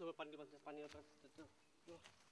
Dame pan, pan, pan, pan, pan, pan, pan, pan,